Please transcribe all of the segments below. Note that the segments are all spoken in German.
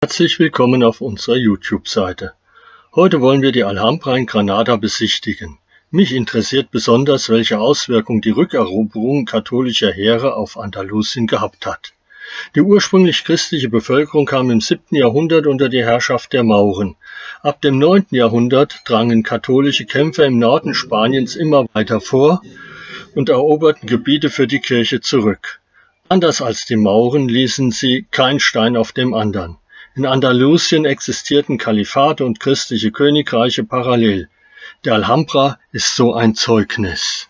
Herzlich willkommen auf unserer YouTube-Seite. Heute wollen wir die Alhambra in Granada besichtigen. Mich interessiert besonders, welche Auswirkungen die Rückeroberung katholischer Heere auf Andalusien gehabt hat. Die ursprünglich christliche Bevölkerung kam im 7. Jahrhundert unter die Herrschaft der Mauren. Ab dem 9. Jahrhundert drangen katholische Kämpfer im Norden Spaniens immer weiter vor und eroberten Gebiete für die Kirche zurück. Anders als die Mauren ließen sie kein Stein auf dem anderen. In Andalusien existierten Kalifate und christliche Königreiche parallel. Der Alhambra ist so ein Zeugnis.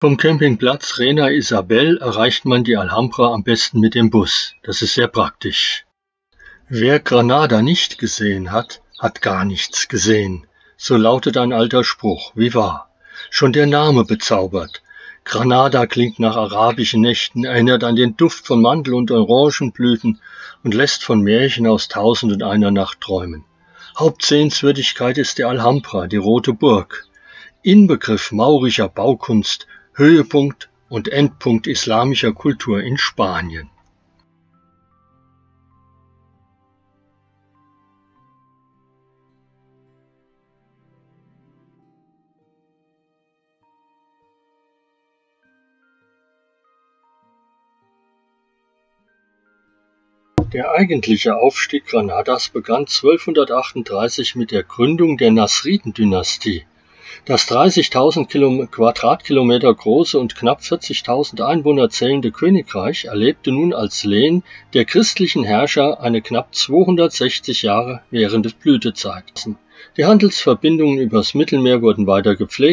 Vom Campingplatz Reina Isabel erreicht man die Alhambra am besten mit dem Bus. Das ist sehr praktisch. Wer Granada nicht gesehen hat, hat gar nichts gesehen. So lautet ein alter Spruch, wie wahr. Schon der Name bezaubert. Granada klingt nach arabischen Nächten, erinnert an den Duft von Mandel- und Orangenblüten und lässt von Märchen aus Tausend und einer Nacht träumen. Hauptsehenswürdigkeit ist der Alhambra, die Rote Burg. Inbegriff maurischer Baukunst, Höhepunkt und Endpunkt islamischer Kultur in Spanien. Der eigentliche Aufstieg Granadas begann 1238 mit der Gründung der Nasriden-Dynastie. Das 30.000 Quadratkilometer große und knapp 40.000 Einwohner zählende Königreich erlebte nun als Lehen der christlichen Herrscher eine knapp 260 Jahre währende Blütezeit. Die Handelsverbindungen übers Mittelmeer wurden weiter gepflegt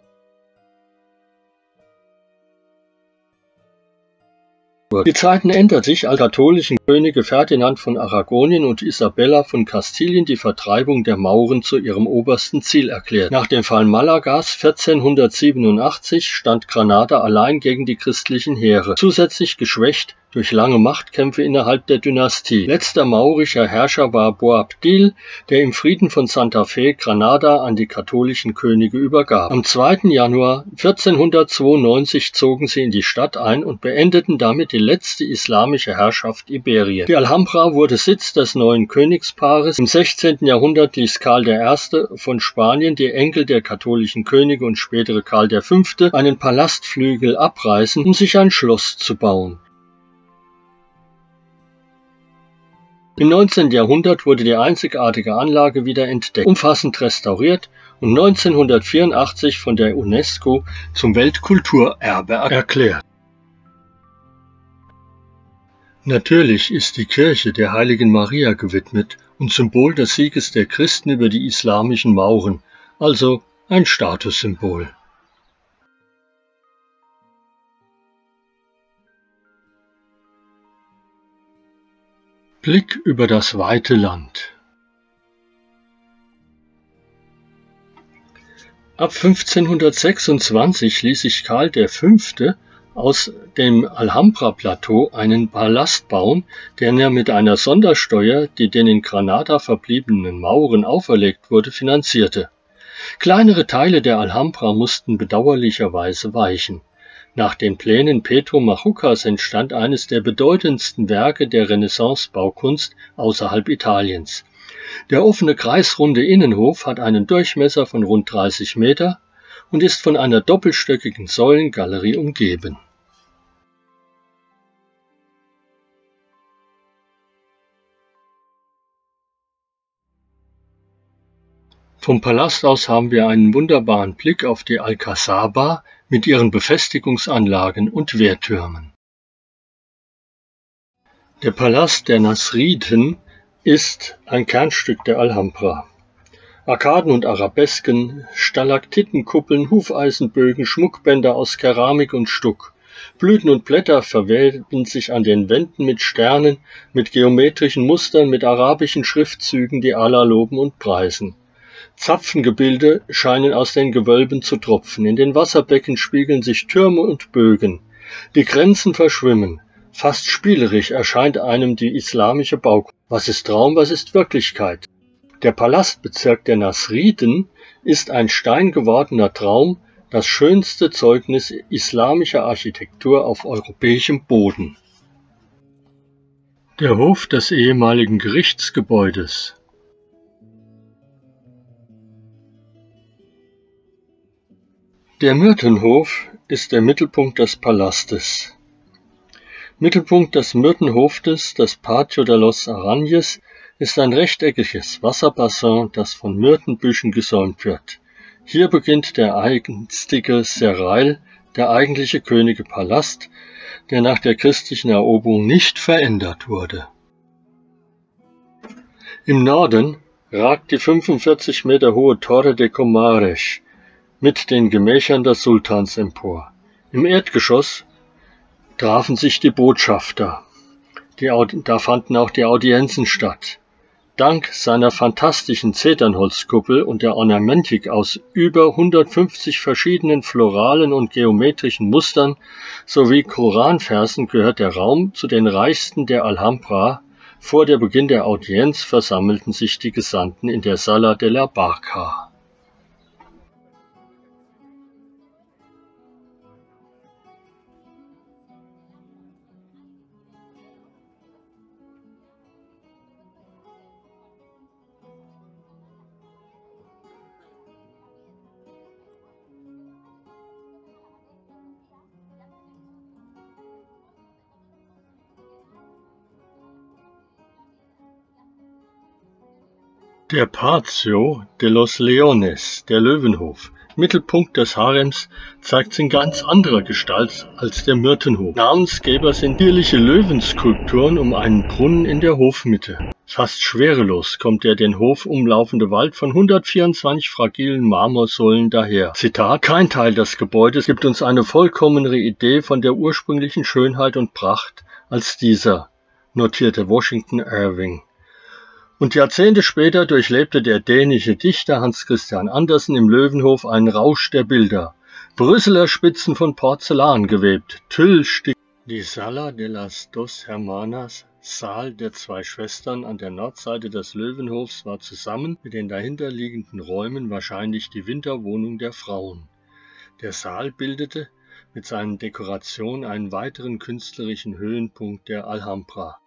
Die Zeiten änderten sich, als katholischen Könige Ferdinand von Aragonien und Isabella von Kastilien die Vertreibung der Mauren zu ihrem obersten Ziel erklärten. Nach dem Fall Malagas 1487 stand Granada allein gegen die christlichen Heere, zusätzlich geschwächt durch lange Machtkämpfe innerhalb der Dynastie. Letzter maurischer Herrscher war Boabdil, der im Frieden von Santa Fe Granada an die katholischen Könige übergab. Am 2. Januar 1492 zogen sie in die Stadt ein und beendeten damit die letzte islamische Herrschaft Iberien. Die Alhambra wurde Sitz des neuen Königspaares. Im 16. Jahrhundert ließ Karl I. von Spanien, die Enkel der katholischen Könige und spätere Karl V., einen Palastflügel abreißen, um sich ein Schloss zu bauen. Im 19. Jahrhundert wurde die einzigartige Anlage wieder entdeckt, umfassend restauriert und 1984 von der UNESCO zum Weltkulturerbe erklärt. Natürlich ist die Kirche der heiligen Maria gewidmet und Symbol des Sieges der Christen über die islamischen Mauren, also ein Statussymbol. Blick über das weite Land. Ab 1526 ließ sich Karl V. aus dem Alhambra-Plateau einen Palast bauen, der mit einer Sondersteuer, die den in Granada verbliebenen Mauren auferlegt wurde, finanzierte. Kleinere Teile der Alhambra mussten bedauerlicherweise weichen. Nach den Plänen Pedro Machucas entstand eines der bedeutendsten Werke der Renaissance-Baukunst außerhalb Italiens. Der offene kreisrunde Innenhof hat einen Durchmesser von rund 30 Meter und ist von einer doppelstöckigen Säulengalerie umgeben. Vom Palast aus haben wir einen wunderbaren Blick auf die Alcazaba mit ihren Befestigungsanlagen und Wehrtürmen. Der Palast der Nasriden ist ein Kernstück der Alhambra. Arkaden und Arabesken, Stalaktitenkuppeln, Hufeisenbögen, Schmuckbänder aus Keramik und Stuck. Blüten und Blätter verwelken sich an den Wänden mit Sternen, mit geometrischen Mustern, mit arabischen Schriftzügen, die Allah loben und preisen. Zapfengebilde scheinen aus den Gewölben zu tropfen, in den Wasserbecken spiegeln sich Türme und Bögen. Die Grenzen verschwimmen. Fast spielerisch erscheint einem die islamische Baukunst. Was ist Traum, was ist Wirklichkeit? Der Palastbezirk der Nasriden ist ein steingewordener Traum, das schönste Zeugnis islamischer Architektur auf europäischem Boden. Der Hof des ehemaligen Gerichtsgebäudes Der Myrtenhof ist der Mittelpunkt des Palastes. Mittelpunkt des Myrtenhoftes, das Patio de los Aranjes, ist ein rechteckiges Wasserbassin, das von Myrtenbüschen gesäumt wird. Hier beginnt der einstige Serail, der eigentliche Könige Palast, der nach der christlichen Eroberung nicht verändert wurde. Im Norden ragt die 45 Meter hohe Torre de Comares, mit den Gemächern des Sultans empor. Im Erdgeschoss trafen sich die Botschafter. Die da fanden auch die Audienzen statt. Dank seiner fantastischen Zeternholzkuppel und der Ornamentik aus über 150 verschiedenen floralen und geometrischen Mustern sowie Koranversen gehört der Raum zu den reichsten der Alhambra. Vor der Beginn der Audienz versammelten sich die Gesandten in der Sala de la Barca. Der Patio de los Leones, der Löwenhof, Mittelpunkt des Harems, zeigt sich in ganz anderer Gestalt als der Myrtenhof. Namensgeber sind zierliche Löwenskulpturen um einen Brunnen in der Hofmitte. Fast schwerelos kommt der den Hof umlaufende Wald von 124 fragilen Marmorsäulen daher. Zitat, kein Teil des Gebäudes gibt uns eine vollkommenere Idee von der ursprünglichen Schönheit und Pracht als dieser, notierte Washington Irving. Und Jahrzehnte später durchlebte der dänische Dichter Hans Christian Andersen im Löwenhof einen Rausch der Bilder. Brüsseler Spitzen von Porzellan gewebt, Tüllstick. Die Sala de las dos Hermanas, Saal der zwei Schwestern an der Nordseite des Löwenhofs war zusammen mit den dahinterliegenden Räumen wahrscheinlich die Winterwohnung der Frauen. Der Saal bildete mit seinen Dekorationen einen weiteren künstlerischen Höhenpunkt der Alhambra.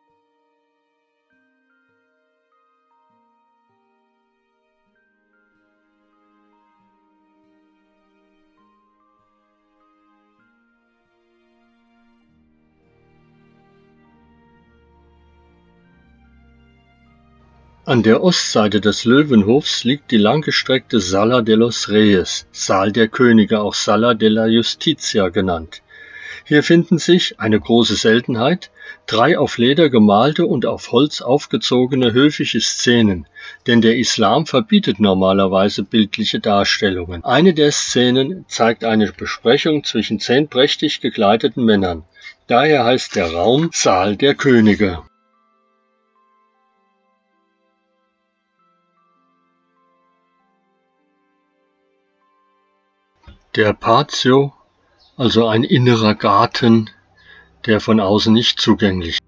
An der Ostseite des Löwenhofs liegt die langgestreckte Sala de los Reyes, Saal der Könige, auch Sala de la Justicia genannt. Hier finden sich, eine große Seltenheit, drei auf Leder gemalte und auf Holz aufgezogene höfische Szenen, denn der Islam verbietet normalerweise bildliche Darstellungen. Eine der Szenen zeigt eine Besprechung zwischen zehn prächtig gekleideten Männern. Daher heißt der Raum Saal der Könige. Der Patio, also ein innerer Garten, der von außen nicht zugänglich